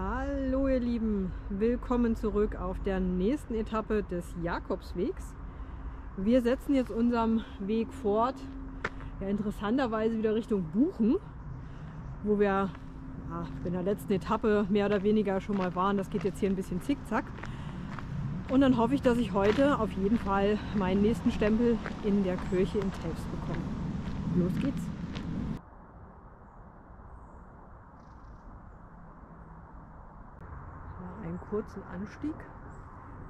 Hallo ihr Lieben, willkommen zurück auf der nächsten Etappe des Jakobswegs. Wir setzen jetzt unserem Weg fort, ja interessanterweise wieder Richtung Buchen, wo wir in der letzten Etappe mehr oder weniger schon mal waren. Das geht jetzt hier ein bisschen zickzack. Und dann hoffe ich, dass ich heute auf jeden Fall meinen nächsten Stempel in der Kirche in Telfs bekomme. Los geht's! Kurzen Anstieg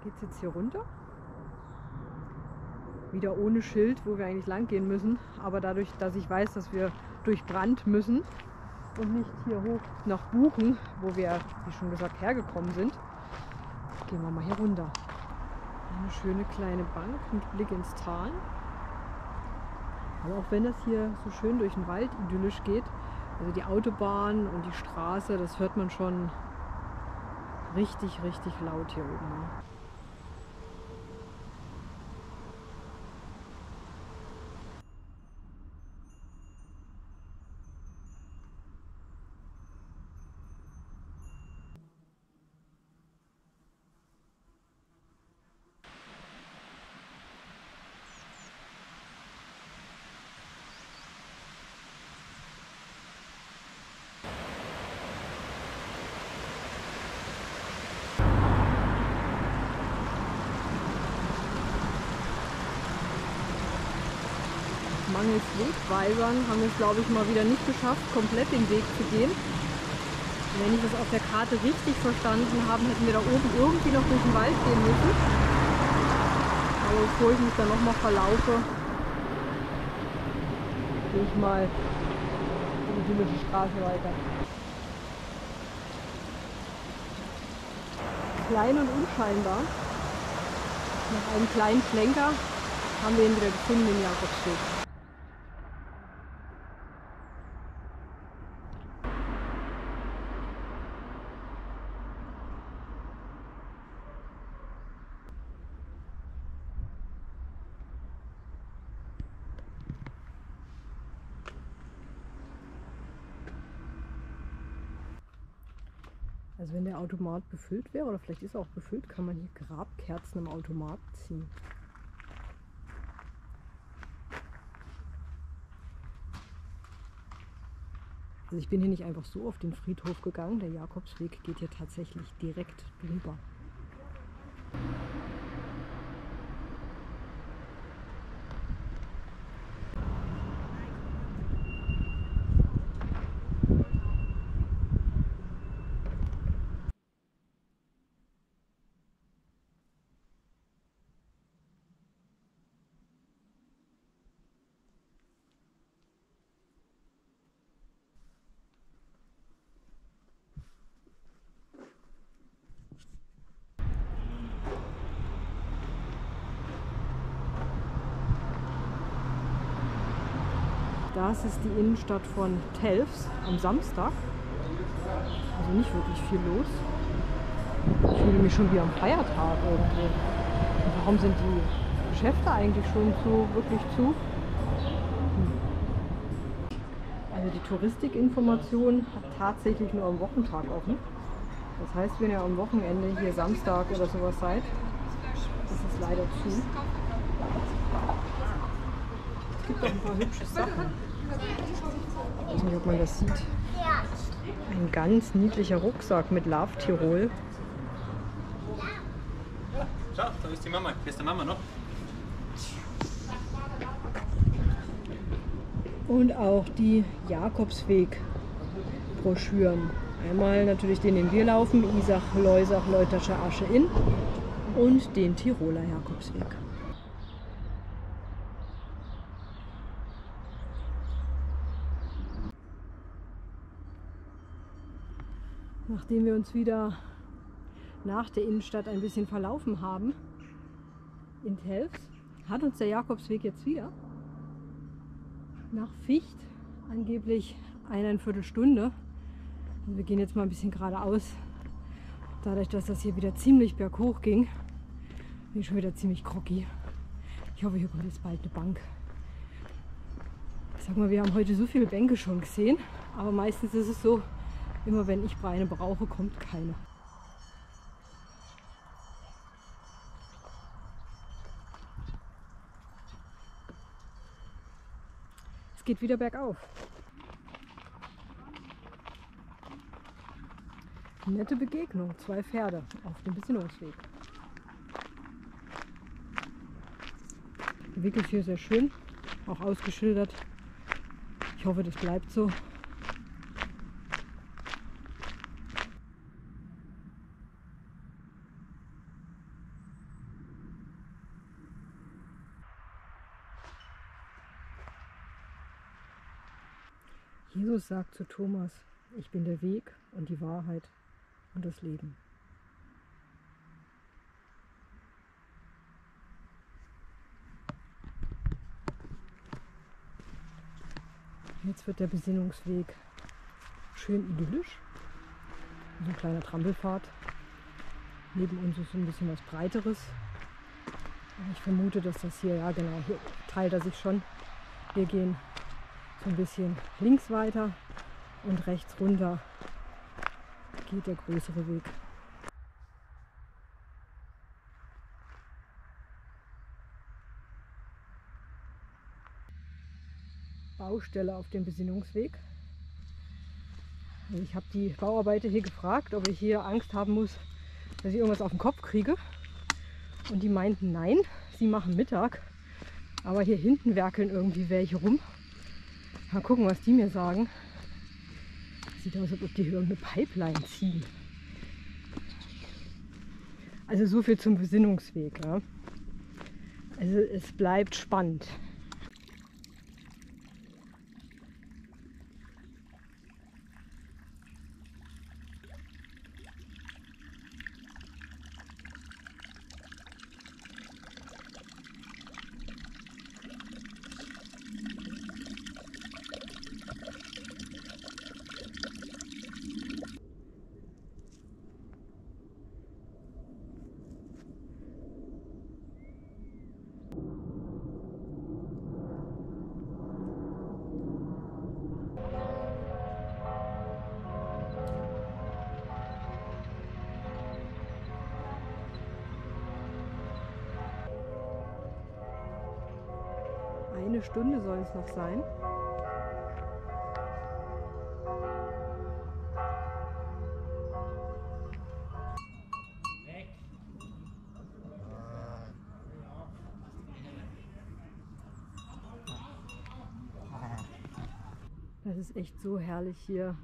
geht es jetzt hier runter. Wieder ohne Schild, wo wir eigentlich lang gehen müssen. Aber dadurch, dass ich weiß, dass wir durch Brand müssen und nicht hier hoch nach Buchen, wo wir, wie schon gesagt, hergekommen sind, gehen wir mal hier runter. Eine schöne kleine Bank mit Blick ins Tal. Aber auch wenn das hier so schön durch den Wald idyllisch geht, also die Autobahn und die Straße, das hört man schon richtig, richtig laut hier oben. Mangels Wegweisern haben wir es, glaube ich, mal wieder nicht geschafft, komplett den Weg zu gehen. Wenn ich das auf der Karte richtig verstanden habe, hätten wir da oben irgendwie noch durch den Wald gehen müssen. Aber bevor ich mich dann nochmal verlaufe, gehe ich mal die idyllische Straße weiter. Klein und unscheinbar. Nach einem kleinen Schlenker haben wir ihn wieder gefunden, den Jakobsweg. Also wenn Automat befüllt wäre, oder vielleicht ist er auch befüllt, kann man hier Grabkerzen im Automat ziehen. Also ich bin hier nicht einfach so auf den Friedhof gegangen, der Jakobsweg geht hier tatsächlich direkt drüber. Das ist die Innenstadt von Telfs am Samstag. Also nicht wirklich viel los. Ich fühle mich schon wie am Feiertag irgendwie. Warum sind die Geschäfte eigentlich schon so wirklich zu? Hm. Also die Touristikinformation hat tatsächlich nur am Wochentag offen. Das heißt, wenn ihr am Wochenende hier Samstag oder sowas seid, ist es leider zu. Es gibt auch ein paar hübsche Sachen. Ich weiß nicht, ob man das sieht. Ein ganz niedlicher Rucksack mit Love Tirol. Schau, da ist die Mama. Hier ist die Mama noch. Und auch die Jakobsweg-Broschüren. Einmal natürlich den, den wir laufen, Isach, Leusach, Leutersche Asche in und den Tiroler Jakobsweg. Nachdem wir uns wieder nach der Innenstadt ein bisschen verlaufen haben, in Telfs, hat uns der Jakobsweg jetzt wieder nach Ficht angeblich eineinviertel Stunde. Und wir gehen jetzt mal ein bisschen geradeaus. Dadurch, dass das hier wieder ziemlich berghoch ging, bin ich schon wieder ziemlich groggy. Ich hoffe, hier kommt jetzt bald eine Bank. Ich sag mal, wir haben heute so viele Bänke schon gesehen, aber meistens ist es so, Immer wenn ich Beine brauche, kommt keine. Es geht wieder bergauf. Nette Begegnung, zwei Pferde auf dem Besinnungsweg. Weg ist hier sehr schön, auch ausgeschildert. Ich hoffe, das bleibt so. Jesus sagt zu Thomas, ich bin der Weg und die Wahrheit und das Leben. Jetzt wird der Besinnungsweg schön idyllisch. So ein kleiner Trampelpfad. Neben uns ist ein bisschen was Breiteres. Ich vermute, dass das hier, ja genau, hier teilt er sich schon. Wir gehen ein bisschen links weiter und rechts runter geht der größere Weg. Baustelle auf dem Besinnungsweg. Ich habe die Bauarbeiter hier gefragt, ob ich hier Angst haben muss, dass ich irgendwas auf den Kopf kriege. Und die meinten, nein, sie machen Mittag. Aber hier hinten werkeln irgendwie welche rum. Mal gucken, was die mir sagen. Sieht aus, als ob die hier irgendeine Pipeline ziehen. Also so viel zum Besinnungsweg. Ja. Also es bleibt spannend. Eine Stunde soll es noch sein. Das ist echt so herrlich hier.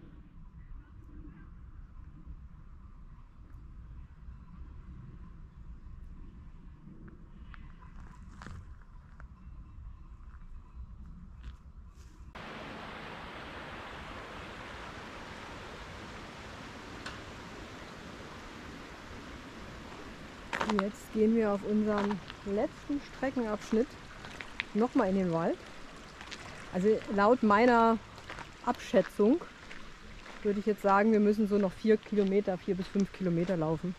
Jetzt gehen wir auf unseren letzten Streckenabschnitt nochmal in den Wald. Also laut meiner Abschätzung würde ich jetzt sagen, wir müssen so noch vier Kilometer, vier bis fünf Kilometer laufen.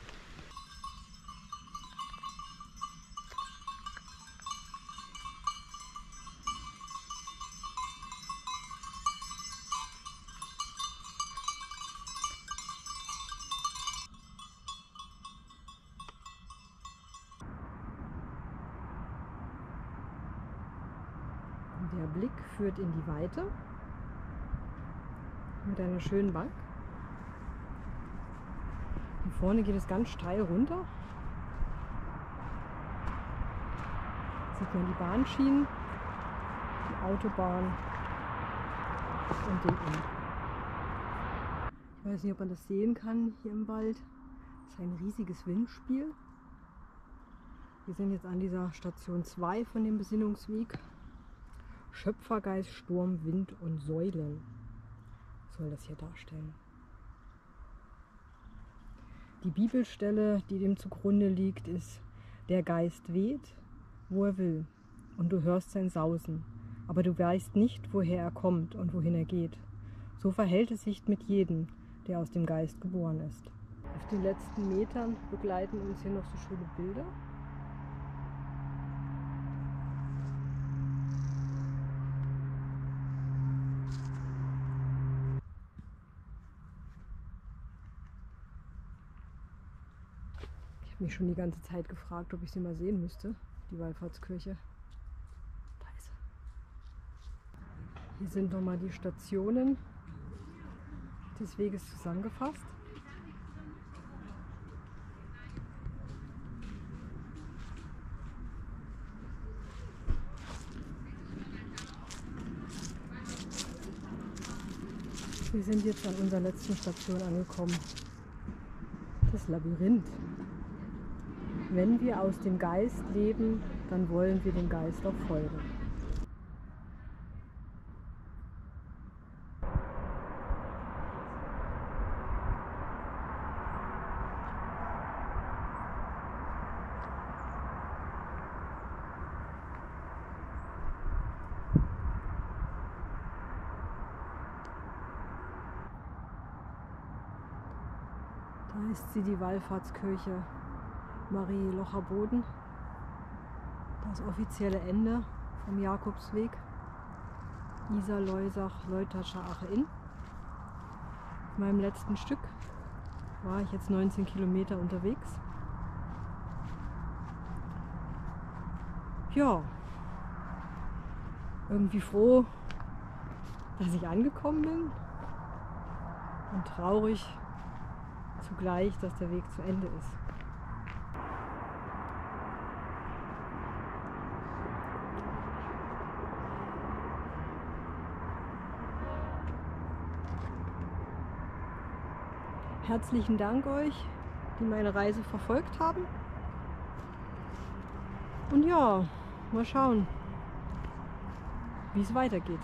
Der Blick führt in die Weite mit einer schönen Bank. Hier vorne geht es ganz steil runter. Sieht man die Bahnschienen, die Autobahn und den Inn. Ich weiß nicht, ob man das sehen kann hier im Wald. Das ist ein riesiges Windspiel. Wir sind jetzt an dieser Station 2 von dem Besinnungsweg. Schöpfergeist, Sturm, Wind und Säulen soll das hier darstellen. Die Bibelstelle, die dem zugrunde liegt, ist, der Geist weht, wo er will, und du hörst sein Sausen, aber du weißt nicht, woher er kommt und wohin er geht. So verhält es sich mit jedem, der aus dem Geist geboren ist. Auf den letzten Metern begleiten uns hier noch so schöne Bilder. Habe mich schon die ganze Zeit gefragt, ob ich sie mal sehen müsste, die Wallfahrtskirche. Da ist sie. Hier sind nochmal die Stationen des Weges zusammengefasst. Wir sind jetzt an unserer letzten Station angekommen. Das Labyrinth. Wenn wir aus dem Geist leben, dann wollen wir dem Geist auch folgen. Da ist sie, die Wallfahrtskirche Marie Locher Boden. Das offizielle Ende vom Jakobsweg. Isar, Leusach, Leuterscher, Ache Inn. Auf meinem letzten Stück war ich jetzt 19 Kilometer unterwegs. Ja, irgendwie froh, dass ich angekommen bin und traurig zugleich, dass der Weg zu Ende ist. Herzlichen Dank euch, die meine Reise verfolgt haben. Und ja, mal schauen, wie es weitergeht.